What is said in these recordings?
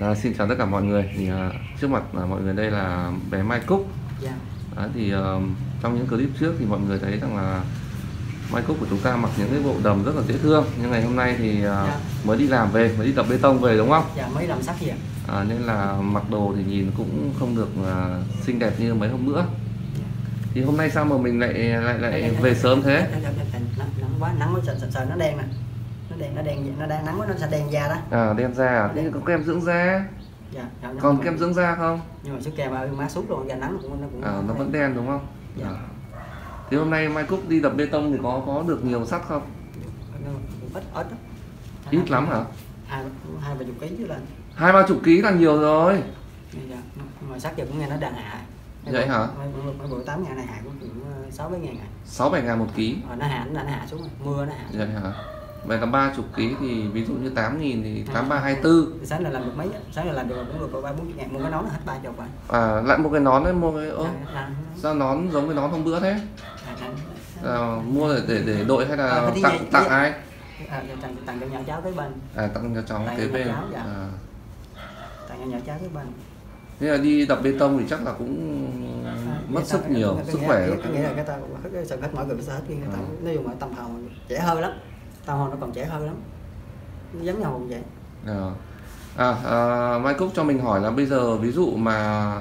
À, xin chào tất cả mọi người. Thì à, trước mặt là mọi người đây là bé Mai Cúc. Dạ. Đó, thì ờ, trong những clip trước thì mọi người thấy rằng là Mai Cúc của chúng ta mặc những cái bộ đầm rất là dễ thương. Nhưng ngày hôm nay thì à, Dạ. mới đi làm về mới đi tập bê tông về đúng không? Dạ mới làm sắc gì ạ à, nên là mặc đồ thì nhìn cũng không được à, xinh đẹp như mấy hôm nữa. Thì hôm nay sao mà mình lại lại lại về sớm thế? Dạ, dạ, dạ, dạ, nắng, quá nắng sợ, sợ, sợ nó đen nè nó đen nó đen nó đang nắng quá nó sẽ đen da đó. À đen da à? thế có kem dưỡng da? Dạ, dạ, nó còn kem dưỡng da không? Nhưng mà sức kem má sút luôn da nắng nó cũng nó cũng à, nó vẫn đen đúng không? Dạ. à. thì hôm nay Mai Cúc đi đập bê tông thì có có được nhiều sắt không? Ít ít lắm. Ít lắm hả? Hai hai ba chục ký chứ lên hai ba chục ký là nhiều rồi. Dạ, dạ. nhưng mà sắc giờ cũng nghe nó đang hạ. Vậy hả? mấy, bữa tám ngàn này hạ cũng ờ, sáu bảy ngàn à. Sáu bảy ngàn một ký. Ờ, nó hạ nó, hạ xuống rồi. mưa nó hạ. Vậy hả vậy là ba chục ký thì ví dụ như tám nghìn thì hai tư sáng là làm được mấy sáng là làm được cũng được có ba bốn chục ngàn mua cái nón nó hết ba chục rồi à lại một cái nón đấy mua cái ơ Dạ, dạ, sao nón giống cái nón hôm bữa thế dạ, dạ. à, mua để, để để đội hay À, là cái gì tặng vậy? tặng Cái- ai À, dạ, tặng tặng cho nhỏ cháu cái bên à tặng cho cháu Tặng kế bên cháu, dạ. à. tặng cho nhỏ cháu cái bên thế là đi đập bê tông thì chắc là cũng mất Cái sức nhiều cái- sức cái- khỏe cái- cái nghĩa là cái tao hết cái sợ hết mọi người sẽ hết tao À. nói chung là tâm hồn trẻ hơn lắm tâm hồn nó còn trẻ hơn lắm. Nó giống nhau vậy. À, à, à Mai Cúc cho mình hỏi là bây giờ ví dụ mà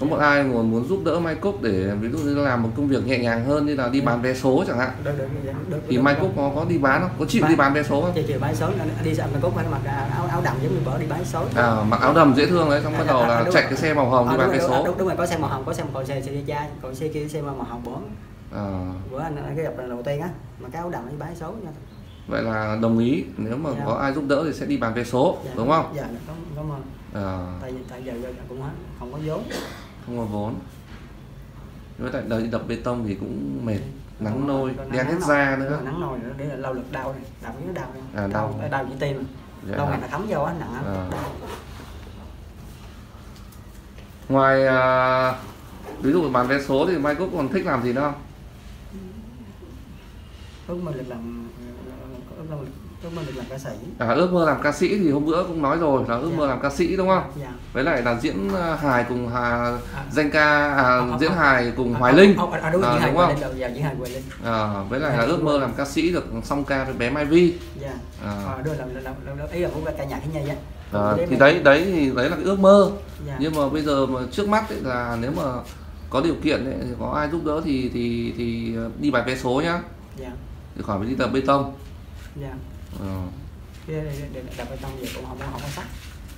có một ai muốn muốn giúp đỡ Mai Cúc để ví dụ như làm một công việc nhẹ nhàng hơn như là đi bán vé số chẳng hạn. Được được được, được thì Mai. Cúc có có đi bán không? Có chịu Bán. đi bán vé số không? Chị chị bái số đi sao mình cũng phải mặc áo áo đầm giống như bữa đi bái số. À, mặc áo đầm dễ thương đấy xong bắt đầu À, là đúng chạy cái xe màu hồng Ờ, đi bán vé số. đúng, đúng rồi có xe màu hồng có xe còn xe xe chai còn xe kia xe màu hồng bữa. À, bữa anh anh cái gặp lần đầu tiên á mà cái áo đầm đi bái số nha vậy là đồng ý nếu mà Dạ. có ai giúp đỡ thì sẽ đi bán vé số Dạ, đúng không dạ đúng đúng rồi à, tại vì tại giờ cũng không có vốn không có vốn với lại đời đi đập bê tông thì cũng mệt nắng nôi đen hết nôi. da nữa nắng nồi nữa để là lâu lực đau này đau nó đau này À, đau. đau chỉ tim Dạ. đau ngày là thấm vô á nặng lắm À. đau. ngoài à, ví dụ bán vé số thì Mai Cúc còn thích làm gì nữa không ước mơ được làm ước mơ ước mơ được làm ca sĩ. À, ước mơ làm ca sĩ thì hôm bữa cũng nói rồi là ước mơ Dạ. làm ca sĩ đúng không? Dạ. Với lại là diễn à, hài cùng hà, À. danh ca à, À, diễn hài cùng À, Hoài Linh. à, à, đúng À, không? Dạ diễn hài Hoài Linh. À, với lại là đúng ước mơ làm ca sĩ được song ca với bé Mai Vi. Dạ. À, à, đưa làm, làm, làm, làm ý là muốn ca nhạc á. À, Để thì đấy đấy thì đấy là cái ước mơ. Dạ. nhưng mà bây giờ mà trước mắt ấy là nếu mà có điều kiện ấy, thì có ai giúp đỡ thì thì thì đi bán vé số nhá. Dạ. Thì khỏi phải đi tập bê tông dạ. Ờ. Cái- để- để- để đập bê tông về cũng không không có sắt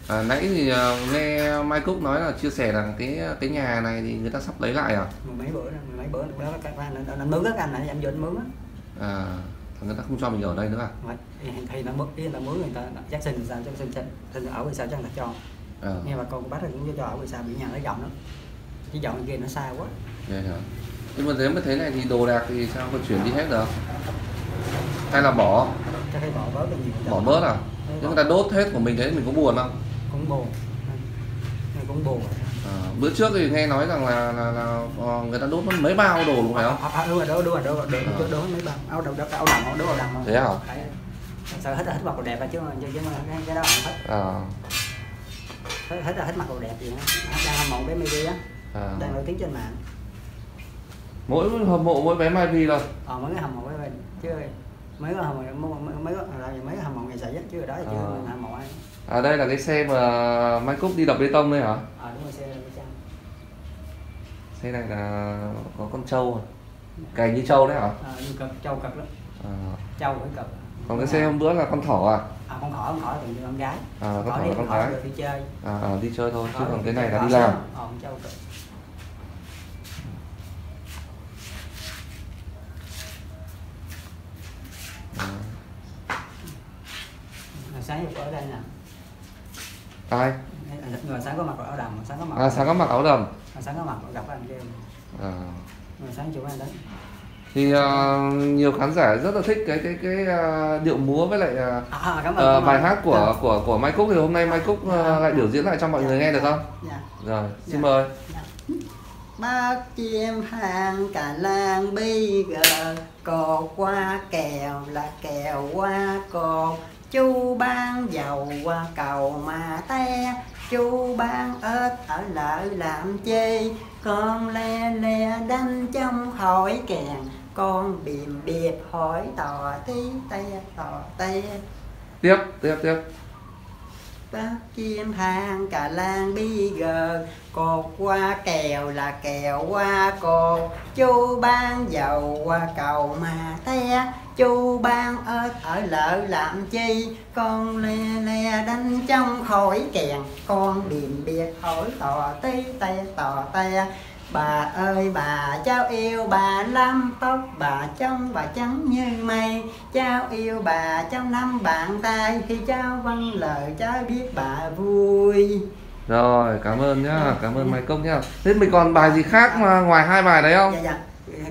à, nãy thì à, nghe Mai Cúc nói là chia sẻ là cái cái nhà này thì người ta sắp lấy lại à? Mấy bữa mấy bữa đó các anh anh mướn các anh này anh vô mướn á. À người ta không cho mình ở đây nữa à, thì, thì nó mướn ý là mướn người ta. Chắc xin sao chắc xin xin, xin ở vì sao chắc ta cho. À nghe bà con bác cũng cho ở vì sao bị nhà nó rộng lắm. Chứ dọn kia nó xa quá. Vậy hả nhưng mà nếu mà thế này thì đồ đạc thì sao? Có chuyển đi hết được hay là bỏ? Chắc phải bỏ bớt là nhiều bỏ bớt à? Nhưng người ta đốt hết của mình thế mình có buồn không? Cũng buồn. Cũng buồn. À, bữa trước thì nghe nói rằng là là, là ờ, người ta đốt mất mấy bao đồ đúng phải không? À, à, đúng rồi đúng rồi đúng rồi đúng rồi. Đúng À. rồi đúng rồi mấy bạn áo đầm đúng áo đầm không thế hả sao hết hết mặc đồ đẹp à, chứ chứ mà cái, cái đó hết. À, hết hết hết mặc đồ đẹp gì đó đang hâm mộ bé Maybe á. À. đang nổi tiếng trên mạng. Mỗi hâm mộ mỗi bé Mai Vi thôi. Ờ cái hâm mộ bé Maybe chứ mấy cái mộ mấy cái mấy cái hâm mộ nghệ sĩ á chứ ở đó thì chưa À. hâm mộ ai à đây là cái xe mà Mai Cúc đi đập bê tông đây hả? Ờ đúng rồi xe trang xe này là có con trâu à? Cày như trâu đấy hả? Ờ như cực trâu cực lắm. À. trâu với cực còn cái xe hôm bữa là con thỏ à? À con thỏ con thỏ là con gái. À con thỏ là con gái. đi chơi. À, à đi chơi thôi chứ còn thì cái này là đi làm. ờ trâu cực Sáng vừa ở đây nè. Ai? Người sáng có mặc áo đầm sáng có mặc à sáng có mặc áo đầm. sáng có mặc gặp anh kia. À. người sáng chụp anh đấy. Thì à, nhiều khán giả rất là thích cái cái cái à, điệu múa với lại à, à, cảm ơn, ờ, ơn. bài hát của Dạ. của của Mai Cúc thì hôm nay Mai Cúc à, lại biểu diễn lại cho mọi người nghe được không? Dạ. rồi xin Dạ. mời Bác chim hàng cả làng bây giờ Cò qua kèo là kèo qua cò chu ban dầu qua cầu mà te. Chu ban ớt ở lợi làm chi? Con le le đanh trong hỏi kèn. Con bìm biệt hỏi tò tí te, tò te. Tiếp tiếp tiếp bác chim hàng cả lan, bi gờ. Cột qua kèo là kèo qua cột chu ban dầu qua cầu mà te. Chu ban ớt ở lợ làm chi. Con le le đánh trong khỏi kèn. Con điềm biệt hỏi tò tí te tò te. Bà ơi bà cháu yêu bà lắm tóc bà trong bà trắng như mây. Cháu yêu bà trong năm bàn tay Khi cháu vâng lời cháu biết bà vui. Rồi cảm ơn nhá cảm ơn Mai Cốc nhá. Thế mình còn bài gì khác mà ngoài hai bài đấy không? Dạ dạ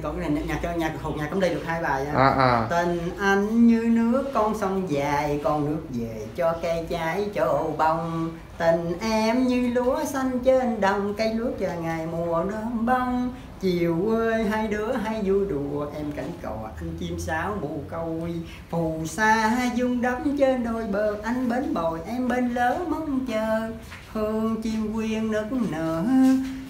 còn cái này nhạc cho nhạc hột nhạc cũng đi được hai bài à à. Tình anh như nước con sông dài Con nước về cho cây trái trổ bông. Tình em như lúa xanh trên đồng Cây lúa chờ ngày mùa nơm bông. Chiều ơi hai đứa hay vui đùa Em cảnh cò anh chim sáo bù câu Phù sa dung đắm trên đôi bờ Anh bến bồi em bên lớn mong chờ. Hương chim quyên nức nở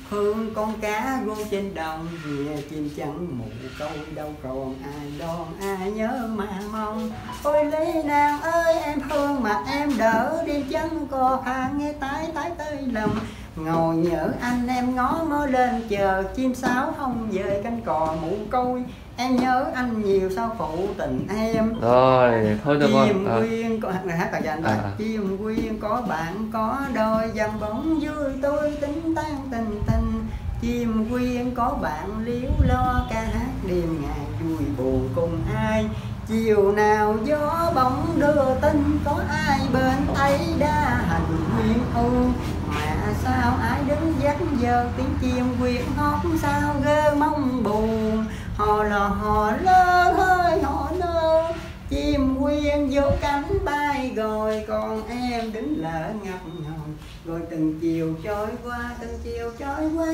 Hương con cá ru trên đồng nghe chim trắng mù câu đâu còn ai đón ai nhớ mà mong. Ôi Lý nàng ơi, em thương mà em đỡ đi chân cò hàng nghe tái tái tới lòng. Ngồi nhớ anh em ngó ngó lên chờ chim sáo không về cánh cò mụ câu Em nhớ anh nhiều sao phụ tình em. Rồi thôi được rồi. Chim à, quyên có này hát bài cho anh À. à. chim quyên có bạn có đôi dòng bóng vui tôi tính tan tình tình. Chim quyên có bạn liếu lo ca hát đêm ngày vui buồn cùng ai. Chiều nào gió bóng đưa tin có ai bên ấy đã hành nguyên u mà sao? Ai đứng dắt giờ tiếng chim quyên hót sao? Gơ mong buồn hò lò hò lơ hơi hò lơ chim quyên vô cánh bay rồi còn em đứng lỡ ngập ngừng. Rồi từng chiều trôi qua từng chiều trôi qua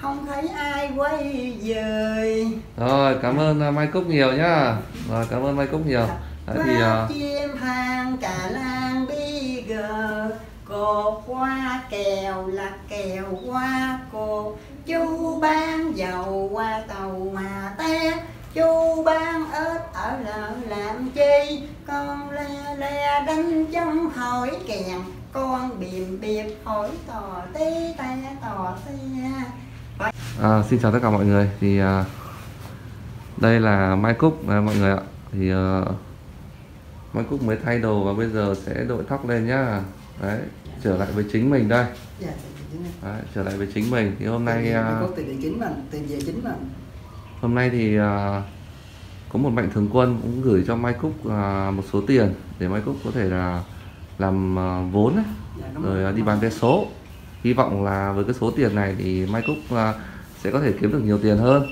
không thấy ai quay về. Rồi cảm ơn à, Mai Cốc nhiều nhá. Rồi cảm ơn Mai Cốc nhiều. Đấy thì à, chim hàng cả gờ cột qua kèo là kèo qua cột chu ban dầu qua tàu mà té. Chu ban ếch ở lợ làm chi? Con le le đánh trong hỏi kèn con biềm biệt hỏi tò tí te tò te À, xin chào tất cả mọi người. Thì à, đây là Mai Cúc à, mọi người ạ. Thì à, Mai Cúc mới thay đồ và bây giờ sẽ đội tóc lên nhá đấy trở lại với chính mình đây. Dạ đấy, trở lại với chính mình. Thì hôm nay à, hôm nay thì à, có một mạnh thường quân cũng gửi cho Mai Cúc à, một số tiền để Mai Cúc có thể là làm vốn ấy, dạ, rồi đi bán vé số. Hy vọng là với cái số tiền này thì Mai Cúc sẽ có thể kiếm được nhiều tiền hơn.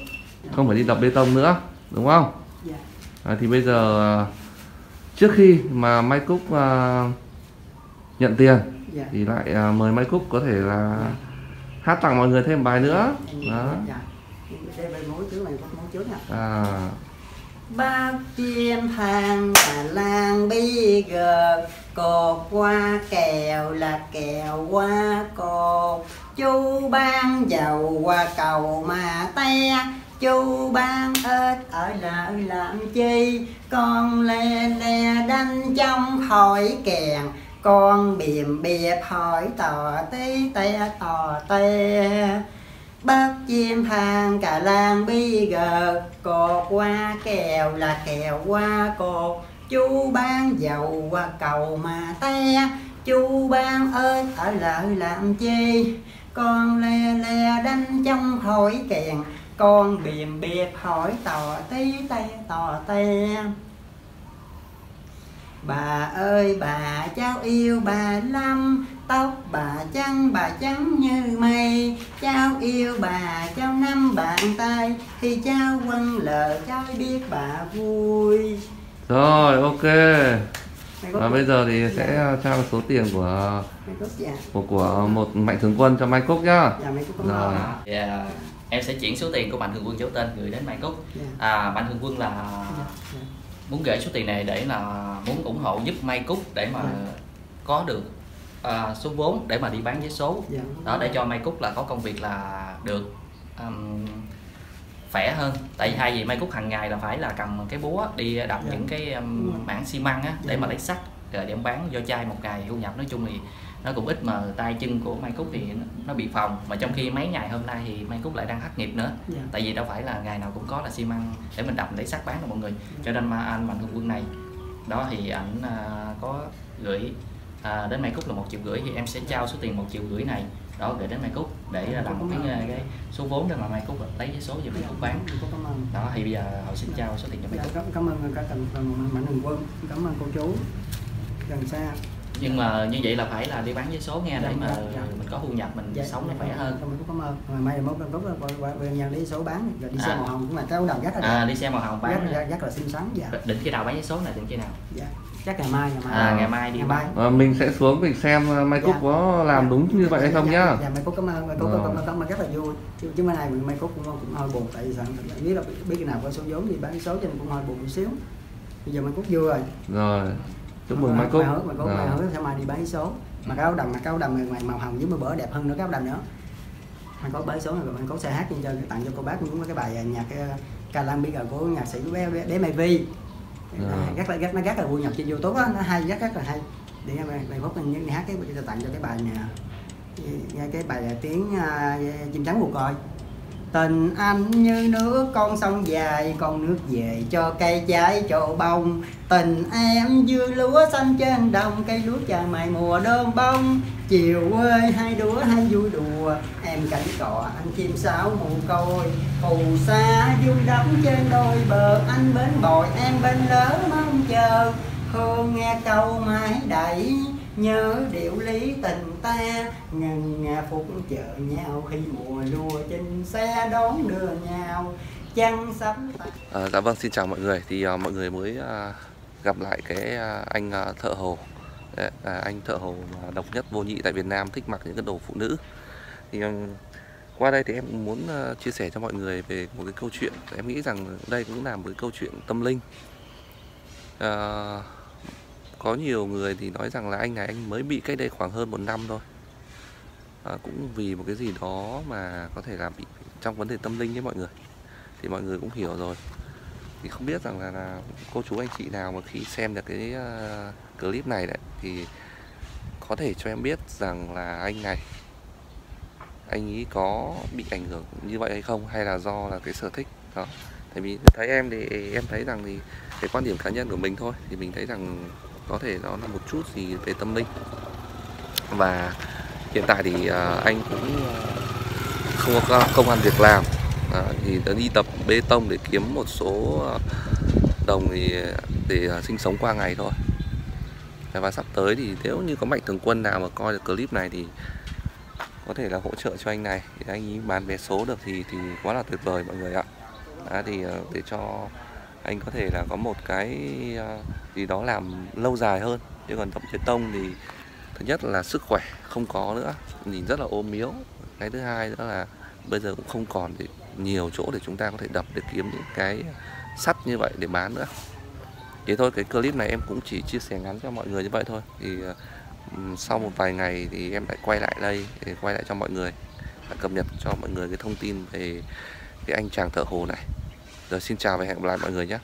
Không phải đi đập bê tông nữa đúng không? Dạ. À, thì bây giờ trước khi mà Mai Cúc nhận tiền. Dạ. Thì lại à, mời Mai Cúc có thể là hát tặng mọi người thêm bài nữa. Em- đó. dạ. Đây bên mối trước này có mối trước nè à, bác chim hàng cả làng bi gờ cột qua kèo là kèo qua cột chu ban dầu qua cầu mà te chu ban ếch ở lại làm chi. Con le le đanh trong khỏi kèn con biềm biệp hỏi tò tí te tò tê Bác chim thang cả làng bi gờ Cột qua kèo là kèo qua cột. Chú ban dầu qua cầu mà te Chú ban ơi ở lại làm chi? Con le le đánh trong hỏi kèn, Con biềm biệp hỏi tò tí te tò te Bà ơi bà cháu yêu bà lắm. Tóc bà trắng bà trắng như mây. Cháu yêu bà cháu năm bàn tay. Thì cháu quăng lờ cháu biết bà vui. Rồi ok. Và bây giờ thì sẽ à, trao số tiền của dạ. của của một mạnh thường quân cho Mai Cúc nhá. Dạ Rồi. À, em sẽ chuyển số tiền của mạnh thường quân giấu tên gửi đến Mai Cúc. Dạ. à, mạnh thường quân là Dạ, muốn gửi số tiền này để là muốn ủng hộ giúp Mai Cúc để mà Dạ. có được à, số vốn để mà đi bán vé số Dạ. đó để cho Mai Cúc là có công việc là được um, khỏe hơn tại vì hai gì Mai Cúc hàng ngày là phải là cầm cái búa đi đập Dạ. những cái um, mảng xi măng á để Dạ. mà lấy sắt rồi đem bán do chai một ngày thu nhập nói chung thì nó cũng ít mà tay chân của Mai Cúc thì nó- bị phòng mà trong khi mấy ngày hôm nay thì Mai Cúc lại đang thất nghiệp nữa. Dạ. tại vì đâu phải là ngày nào cũng có là xi măng để mình đập lấy sắt bán đâu mọi người. Cho nên mà anh mạnh thường quân này đó thì ảnh à, có gửi à, đến Mai Cúc là một triệu rưỡi thì em sẽ trao số tiền một triệu rưỡi này đó gửi đến Mai Cúc để là làm cái, cái số vốn để mà Mai Cúc lấy cái số về Mai Cúc bán. đó thì bây giờ họ xin trao số tiền cho Mai Dạ, Cúc. cảm, cảm ơn các mạnh thường quân cảm ơn cô chú. Gần xa nhưng mà như vậy là phải là đi bán vé số nghe để Dạ, mà dạ, dạ. mình có thu nhập mình sống nó khỏe hơn. Cảm ơn cảm ơn. Rồi mai mốt mốt qua bên nhà đi số bán rồi đi xe À. màu hồng cũng là cái đầu rất là à đi xe màu hồng bán rất, rất là xinh xắn dạ. Định khi nào bán vé số này định khi nào? Dạ. Chắc ngày mai ngày mai. À ngày mai đi ngày mai. À, mình sẽ xuống mình xem uh, Mai Cúc Dạ. có làm đúng như vậy hay không dạ, nhá. dạ mai cúc cảm ơn mai cúc cảm ơn cảm ơn rất là vui. Chứ, chứ nay mình mai cúc cũng cũng hơi buồn tại vì sao? Biết là biết khi nào có số vốn thì bán số cho nên cũng hơi buồn một xíu. Bây giờ mai cúc vui rồi. Rồi chúc mừng Mai Cúc. Mai hứa mai cúc mai Rồi. hứa sẽ mai đi bán số? Mà cái áo đầm mà cái áo đầm này màu hồng với màu bữa đẹp hơn nữa cái áo đầm nữa. Mai có bán số rồi mai có sẽ hát cho tặng cho cô bác cũng có cái bài nhạc ờ, ca lan bây giờ của nhạc sĩ bé bé, bé Mai Vi Rồi. rất là rất nó rất là vui nhạc trên youtube á nó hay rất rất là hay. Để bài phúc mình hát cái tặng cho cái bài nghe cái bài tiếng uh, chim trắng mù còi tình anh như nước, con sông dài con nước về cho cây trái trổ bông. Tình em như lúa xanh trên đồng, cây lúa chờ mày mùa đơm bông. Chiều quê hai đứa hay vui đùa, em cảnh cọ anh chim sáo mù côi. Phù sa dung đắm trên đôi bờ, anh bên bồi em bên lớn mong chờ. Hương nghe câu mãi đẩy nhớ điệu lý tình ta ngần ngà phục chờ nhau khi mùa lúa trên xe đón đưa nhau. Chăn sắm À, dạ vâng xin chào mọi người. Thì à, mọi người mới à, gặp lại cái à, anh à, thợ hồ. Đấy, à, anh thợ hồ mà độc nhất vô nhị tại Việt Nam thích mặc những cái đồ phụ nữ. Thì ừm, qua đây thì em muốn à, chia sẻ cho mọi người về một cái câu chuyện. Em nghĩ rằng đây cũng là một cái câu chuyện tâm linh. À, có nhiều người thì nói rằng là anh này anh mới bị cách đây khoảng hơn một năm thôi. À, cũng vì một cái gì đó mà có thể là bị trong vấn đề tâm linh với mọi người. Thì mọi người cũng hiểu rồi. Thì không biết rằng là, là cô chú anh chị nào mà khi xem được cái uh, clip này đấy thì có thể cho em biết rằng là anh này anh ấy có bị ảnh hưởng như vậy hay không? Hay là do là cái sở thích? Đó. Tại vì thấy em thì em thấy rằng thì cái quan điểm cá nhân của mình thôi. Thì mình thấy rằng có thể nó là một chút gì về tâm linh. Và hiện tại thì à, anh cũng à, không có công ăn việc làm. À, thì đã đi tập bê tông để kiếm một số à, đồng thì để sinh sống qua ngày thôi. Và sắp tới thì nếu như có mạnh thường quân nào mà coi được clip này thì có thể là hỗ trợ cho anh này. Để anh ấy bán vé số được thì thì quá là tuyệt vời mọi người ạ. À, thì để cho anh có thể là có một cái ờ, gì đó làm lâu dài hơn. Chứ còn tập bê tông thì thứ nhất là sức khỏe không có nữa, nhìn rất là ôm miếu cái thứ hai nữa là bây giờ cũng không còn để nhiều chỗ để chúng ta có thể đập để kiếm những cái sắt như vậy để bán nữa. Thế thôi, cái clip này em cũng chỉ chia sẻ ngắn cho mọi người như vậy thôi. Thì ờ, sau một vài ngày thì em lại quay lại đây, để quay lại cho mọi người và cập nhật cho mọi người cái thông tin về cái anh chàng thợ hồ này rồi xin chào và hẹn gặp lại mọi người nhé.